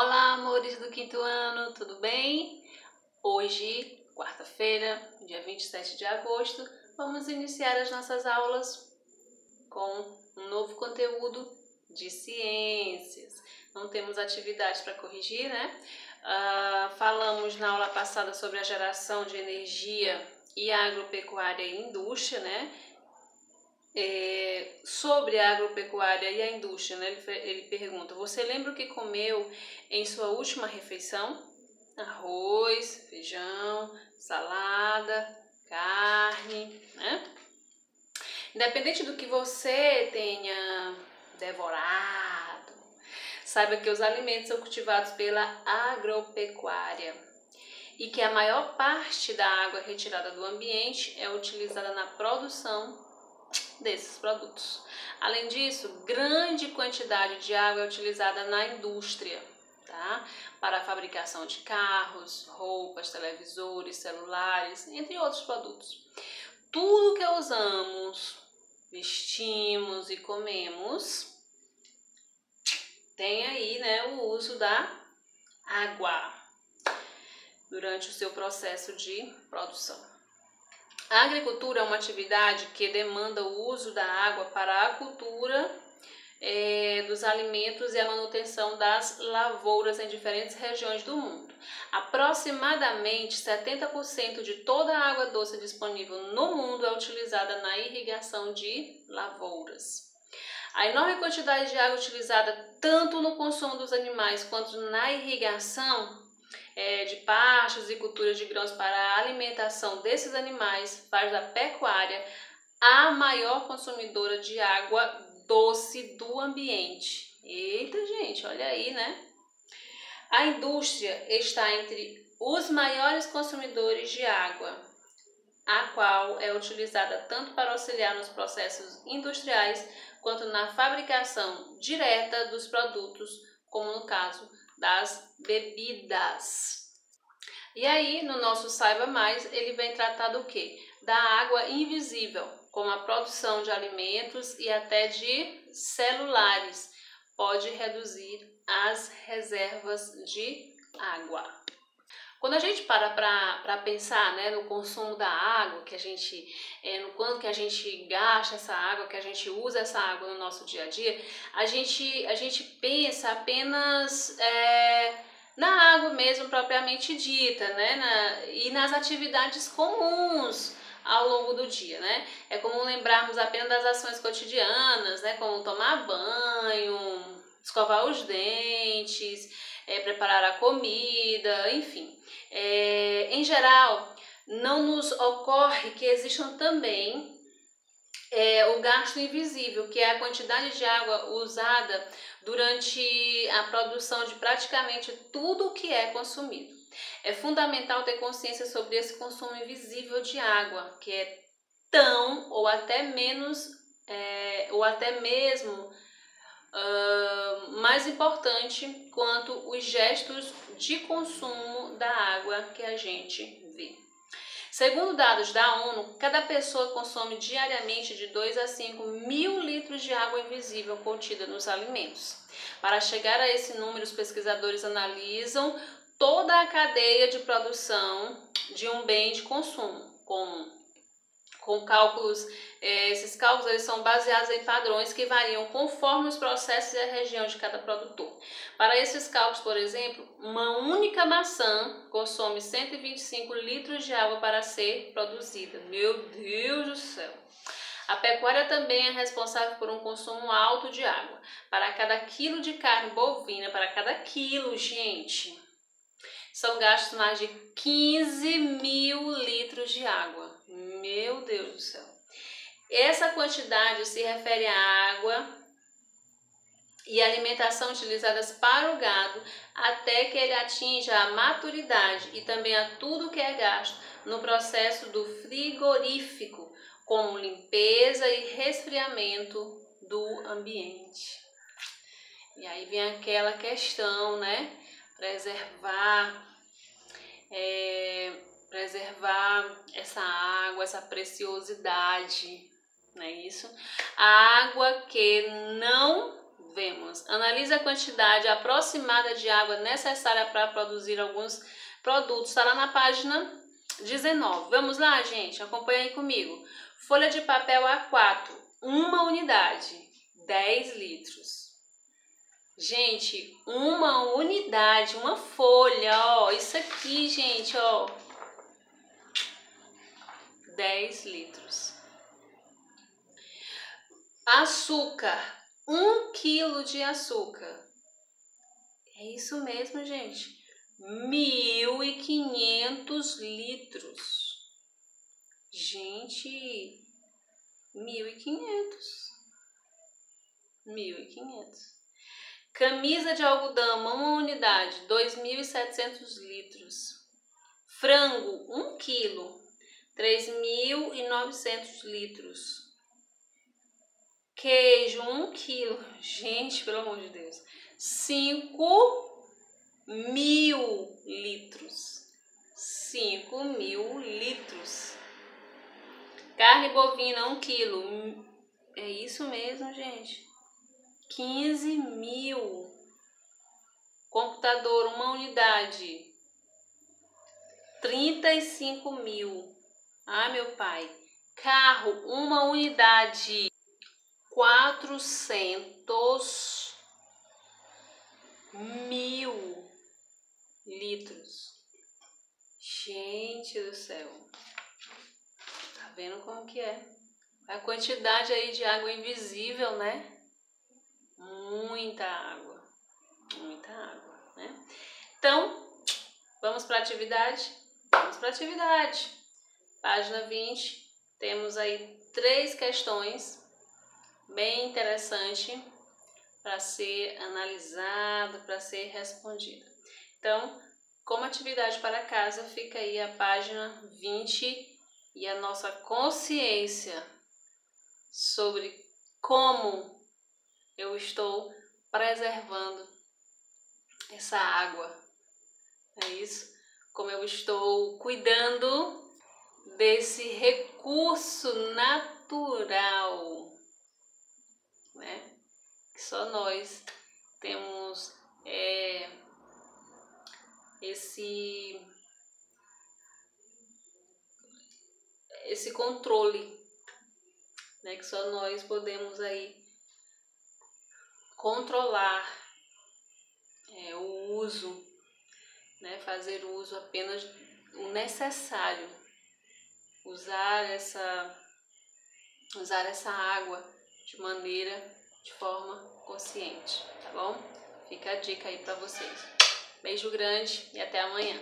Olá, amores do quinto ano, tudo bem? Hoje, quarta-feira, dia 27 de agosto, vamos iniciar as nossas aulas com um novo conteúdo de ciências. Não temos atividades para corrigir, né? Uh, falamos na aula passada sobre a geração de energia e agropecuária e indústria, né? É, sobre a agropecuária e a indústria, né? ele, ele pergunta: Você lembra o que comeu em sua última refeição? Arroz, feijão, salada, carne, né? Independente do que você tenha devorado, saiba que os alimentos são cultivados pela agropecuária e que a maior parte da água retirada do ambiente é utilizada na produção desses produtos. Além disso, grande quantidade de água é utilizada na indústria, tá? Para a fabricação de carros, roupas, televisores, celulares, entre outros produtos. Tudo que usamos, vestimos e comemos tem aí, né, o uso da água durante o seu processo de produção. A agricultura é uma atividade que demanda o uso da água para a cultura é, dos alimentos e a manutenção das lavouras em diferentes regiões do mundo. Aproximadamente 70% de toda a água doce disponível no mundo é utilizada na irrigação de lavouras. A enorme quantidade de água utilizada tanto no consumo dos animais quanto na irrigação é, de pastos e culturas de grãos para a alimentação desses animais faz da pecuária a maior consumidora de água doce do ambiente. Eita, gente, olha aí, né? A indústria está entre os maiores consumidores de água, a qual é utilizada tanto para auxiliar nos processos industriais quanto na fabricação direta dos produtos, como no caso das bebidas. E aí, no nosso Saiba Mais, ele vem tratar do que? Da água invisível, como a produção de alimentos e até de celulares. Pode reduzir as reservas de água. Quando a gente para para pensar né, no consumo da água, que a gente, é, no quanto que a gente gasta essa água, que a gente usa essa água no nosso dia a dia, a gente, a gente pensa apenas é, na água mesmo propriamente dita, né, na, e nas atividades comuns ao longo do dia, né? É como lembrarmos apenas das ações cotidianas, né, como tomar banho, escovar os dentes, é, preparar a comida, enfim. É, em geral, não nos ocorre que existam também é, o gasto invisível, que é a quantidade de água usada durante a produção de praticamente tudo o que é consumido. É fundamental ter consciência sobre esse consumo invisível de água, que é tão ou até menos, é, ou até mesmo uh, mais importante quanto os gestos de consumo da água que a gente vê. Segundo dados da ONU, cada pessoa consome diariamente de 2 a 5 mil litros de água invisível contida nos alimentos. Para chegar a esse número, os pesquisadores analisam toda a cadeia de produção de um bem de consumo, como com cálculos, é, esses cálculos eles são baseados em padrões que variam conforme os processos e a região de cada produtor. Para esses cálculos, por exemplo, uma única maçã consome 125 litros de água para ser produzida. Meu Deus do céu! A pecuária também é responsável por um consumo alto de água. Para cada quilo de carne bovina, para cada quilo, gente, são gastos mais de 15 mil litros de água. Meu Deus do céu. Essa quantidade se refere à água e alimentação utilizadas para o gado até que ele atinja a maturidade e também a tudo que é gasto no processo do frigorífico, como limpeza e resfriamento do ambiente. E aí vem aquela questão, né? Preservar essa água, essa preciosidade, não é isso? A água que não vemos. Analise a quantidade aproximada de água necessária para produzir alguns produtos. Está lá na página 19. Vamos lá, gente? Acompanha aí comigo. Folha de papel A4, uma unidade, 10 litros. Gente, uma unidade, uma folha, ó, isso aqui, gente, ó, 10 litros. Açúcar, 1 quilo de açúcar. É isso mesmo, gente. 1.500 litros. Gente, 1.500. 1.500. Camisa de algodão, uma unidade, 2.700 litros. Frango, 1 quilo, 3.900 litros. Queijo, 1 quilo. Gente, pelo amor de Deus. 5 mil litros. 5 mil litros. Carne bovina, 1 quilo. É isso mesmo, gente. 15 mil. Computador, uma unidade. 35 mil. Ah, meu pai. Carro, uma unidade. 400 mil litros. Gente do céu. Tá vendo como que é? A quantidade aí de água invisível, né? muita água, muita água, né? Então, vamos para atividade? Vamos para atividade. Página 20, temos aí três questões bem interessante para ser analisado, para ser respondida. Então, como atividade para casa, fica aí a página 20 e a nossa consciência sobre como eu estou preservando essa água. É isso? Como eu estou cuidando desse recurso natural, né? Que só nós temos é, esse esse controle, né? Que só nós podemos aí controlar é, o uso, né, fazer uso apenas o necessário, usar essa, usar essa água de maneira, de forma consciente, tá bom? Fica a dica aí para vocês. Beijo grande e até amanhã.